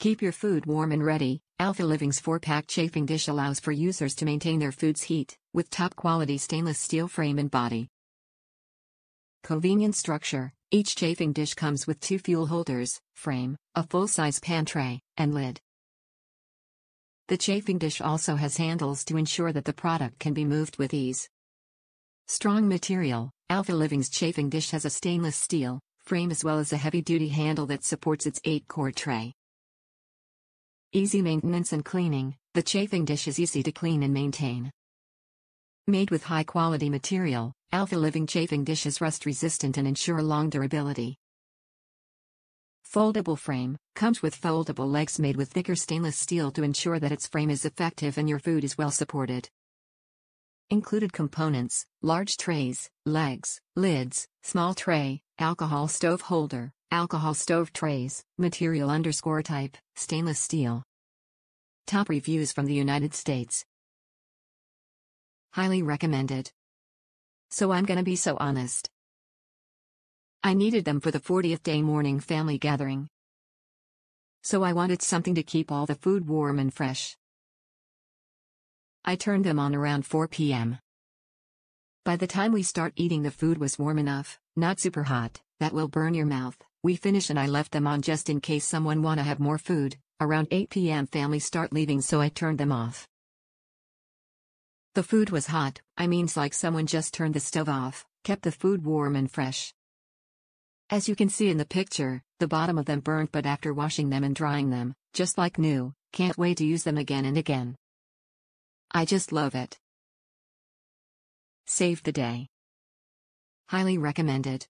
Keep your food warm and ready. Alpha Living's 4-pack chafing dish allows for users to maintain their food's heat, with top-quality stainless steel frame and body. Convenient structure, each chafing dish comes with two fuel holders, frame, a full-size pan tray, and lid. The chafing dish also has handles to ensure that the product can be moved with ease. Strong material, Alpha Living's chafing dish has a stainless steel frame as well as a heavy-duty handle that supports its 8-quart tray. Easy maintenance and cleaning, the chafing dish is easy to clean and maintain. Made with high-quality material, Alpha Living chafing dish is rust-resistant and ensure long durability. Foldable frame, comes with foldable legs made with thicker stainless steel to ensure that its frame is effective and your food is well supported. Included components, large trays, legs, lids, small tray, alcohol stove holder, alcohol stove trays, material underscore type, stainless steel. Top reviews from the United States. Highly recommended. So I'm gonna be so honest. I needed them for the 40th day mourning family gathering. So I wanted something to keep all the food warm and fresh. I turned them on around 4 p.m. By the time we start eating the food was warm enough, not super hot, that will burn your mouth. We finish and I left them on just in case someone wanna have more food. Around 8 p.m. family start leaving so I turned them off. The food was hot, I means like someone just turned the stove off, kept the food warm and fresh. As you can see in the picture, the bottom of them burnt but after washing them and drying them, just like new, can't wait to use them again and again. I just love it. Save the day. Highly recommended.